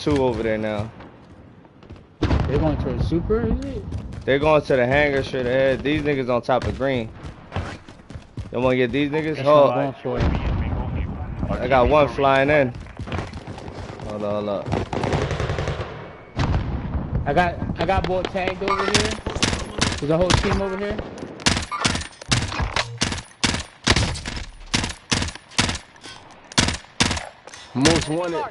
two over there now. They going to a super, is it? They're going to the hangar straight ahead. These niggas on top of green. You wanna get these niggas? That's Oh, I'm going for. I got one flying in. Hold on, hold up. I got I got both tagged over here. There's a whole team over here. Most wanted.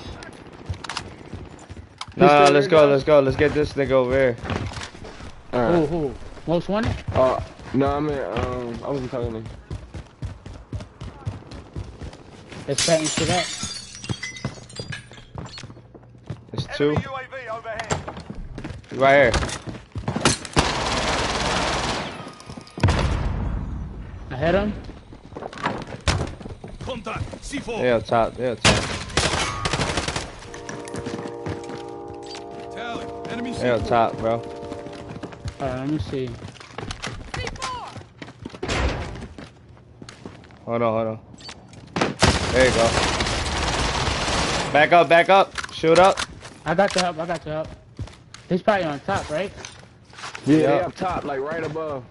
No, no, let's go, guys? let's go. Let's get this nigga over here. Who Alright. who? Most wanted? Uh, no, I mean, um, I wasn't talking to you. Let's patent to that. It's two. Enemy UAV overhead. Right here. I hit him. Contact. C4. They up top, they up top. Tally. Enemy up top, bro. Alright, let me see. Hold on, hold on. There you go. Back up, back up. Shoot up. I got the help, I got the help. He's probably on top, right? Yeah, Yeah. they up top, like right above.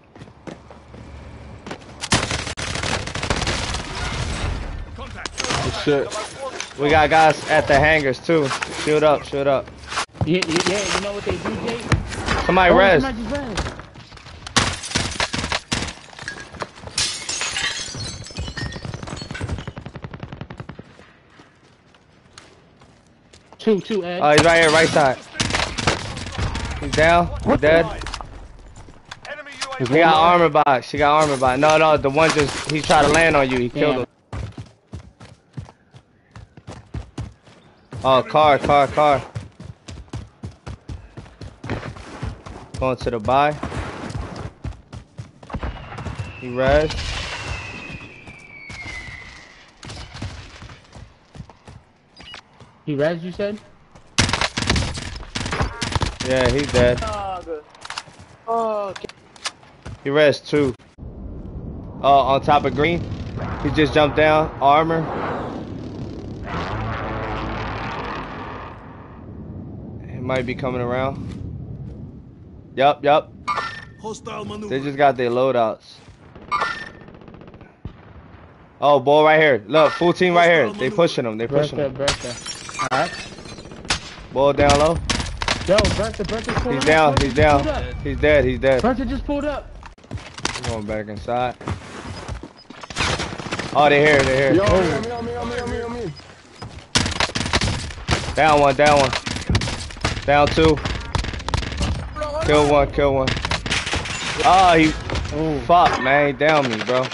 Contact. Oh, shit. We got guys at the hangars too. Shoot up, shoot up. Yeah, yeah, yeah, you know what they do, Jake? Somebody Oh, res. somebody just. Two, two, Ed. Oh, he's right here, right side. He's down. He's dead. Enemy Is UAV. He got armor box. He got armor box. No, no, the one just he tried to land on you. He killed Damn. him. Oh, car, car, car. Going to the buy. He res. He res, you said? Yeah, he dead. Oh, He res two. Oh, on top of green. He just jumped down. Armor. He might be coming around. Yup, yup. They just got their loadouts. Oh, ball right here. Look, full team right here. They pushing them. They pushing them. Alright. Ball down low. Yo, Bertha, Bertha pulled He's down. Bertha He's down. He's dead. He's dead. Bertha just pulled up. He's going back inside. Oh, they're here. they're here. Yo, on me, on me, on me, on me, on me. Down one, down one. Down two. Kill one, kill one. Oh, he. Oh, Fuck, man. He down me, bro.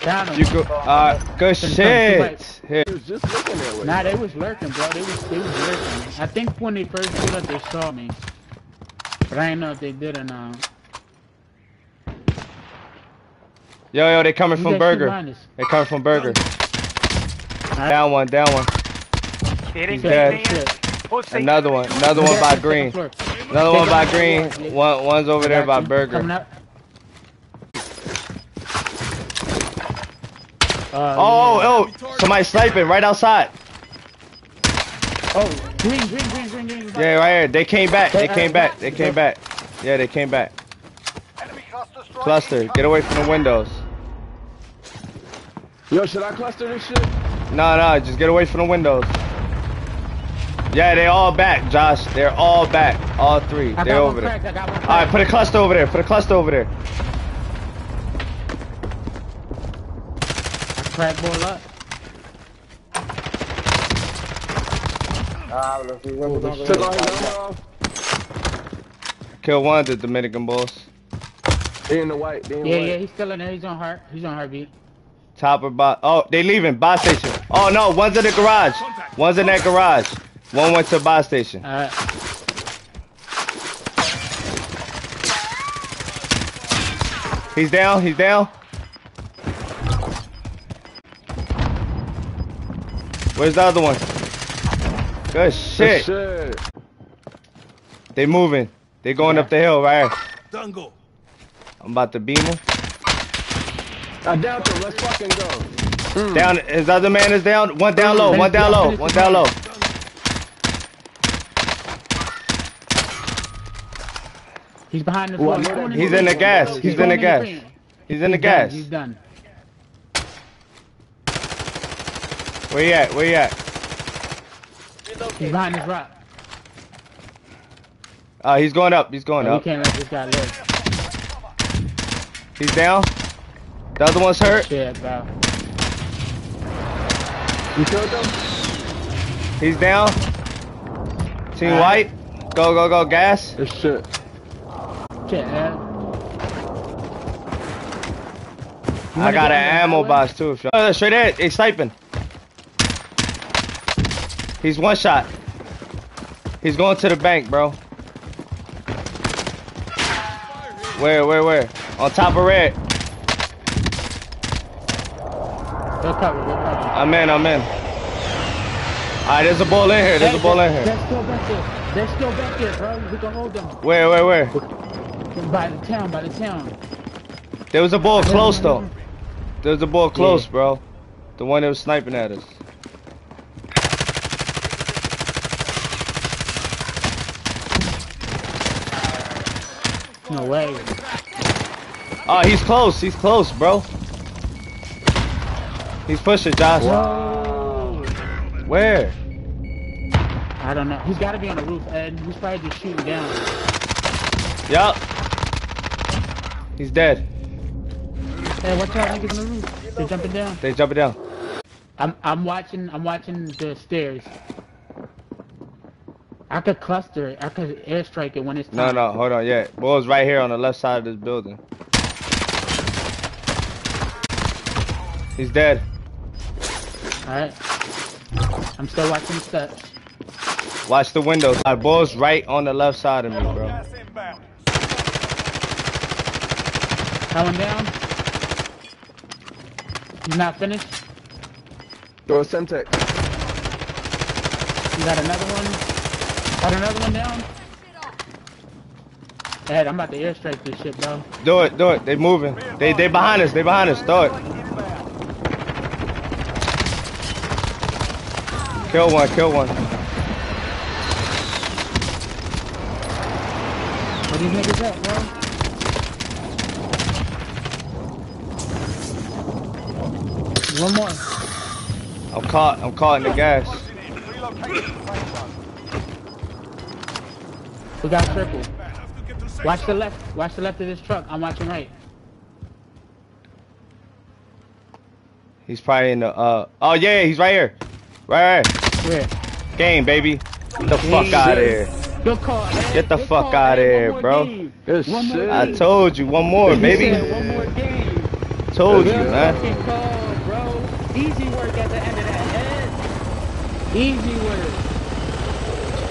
down him. You go. Uh, good Couldn't come too shit. late. Here. He was just looking that way. Nah, they was lurking, bro. They was, they was lurking. I think when they first pulled up, they saw me. But I didn't know if they did or not. Yo, yo, they coming from Burger. They coming from Burger. Alright. Down one, down one. He's dead. Another one, another one by green. Floor. Another one by green. One, one's over there by Got you. Coming Burger. up. Uh, Oh, yeah. oh, somebody sniping right outside. Oh, green, green, green, green, green. Yeah, right here. They came back. They came back. They came back. Yeah, they came back. Cluster. Cluster, get away from the windows. Yo, should I cluster this shit? No, no, just get away from the windows. Yeah, they all back, Josh. They're all back. All three. I They're got over one there. cracked, I got one All right, put a cluster over there. Put a cluster over there. Crack ball up. Took all his armor off. Kill one of the Dominican bulls. They in the white. They in Yeah, white. yeah, he's still in there. He's on heart. He's on heartbeat. Top or bot? Oh, they leaving. Bot station. Oh no, one's in the garage. One's in that garage. One went to buy station. Alright. He's down. He's down. Where's the other one? Good shit. Shit. They moving. They going up the hill right here. Tango. I'm about to beam him. I doubt them. Let's fucking go. Down. His other man is down. One down low. One down low. One down low. He's behind this Well, wall. I know that He's in the gas. He's He's in the gas. green. He's in the gas. He's done. Where you at? Where you at? He's behind this rock. Uh, he's going up. He's going And we up. can't let this guy live. He's down. The other one's hurt. Shit, bro. You killed him? He's down. Team Alright. white. Go, go, go. Gas. This shit. Man. You I got an ammo box too. if Uh, straight ahead. He's sniping. He's one shot. He's going to the bank, bro. Where, where, where? On top of red. Go cover, go cover. I'm in, I'm in. Alright, there's a ball in here. There's a ball in here. They're still back there. They're still back there, bro. We can hold them. Where, where, where? By the town, by the town. There was a ball close though. There was a ball close, Yeah. bro. The one that was sniping at us. No way. Oh, he's close. He's close, bro. He's pushing, Josh. Whoa. Where? I don't know. He's got to be on the roof, Ed. He's probably just shooting down. Yup. He's dead. Hey, watch out, niggas on the roof. They're jumping down. They jumping down. I'm I'm watching I'm watching the stairs. I could cluster it. I could airstrike it when it's No, time. no, hold on. Yeah, ball's right here on the left side of this building. He's dead. Alright. I'm still watching the steps. Watch the windows. Our ball's right on the left side of me, bro. Gas inbound. Coming down. He's not finished. Throw a Semtex. You got another one. Got another one down. Ed, I'm about to airstrike this shit, bro. Do it, do it. They moving. They they behind us. They behind us. Do it. Kill one. Kill one. Where these niggas at, bro? One more. I'm caught. I'm caught in the gas. We got triple. Watch the left. Watch the left of this truck. I'm watching right. He's probably in the. uh Oh yeah, he's right here. Right, right. Where? Game, baby. Get the fuck out of here. Good call. Ed. Get the Good fuck call, outta Ed. here, bro. game. Good shit. I told you one more, baby. One more game. Told you, Yeah. man. Fucking call, bro. Easy work at the end of that. Ed. Easy work.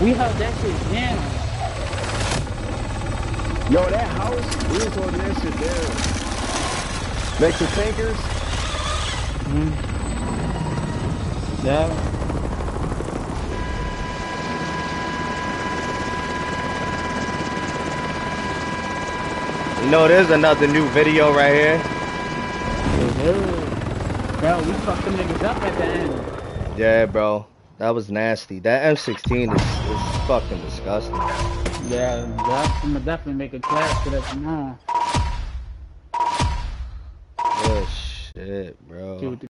We held that shit down. Yo, that house, we was holding that shit down. Next to tankers. Mm-hmm. Yeah. You know, there's another new video right here. Mm-hmm. Bro, we fucked them niggas up at the end. Yeah, bro. That was nasty. That M16 is, is fucking disgusting. Yeah. I'm gonna definitely make a class for that tomorrow. Oh shit, bro. The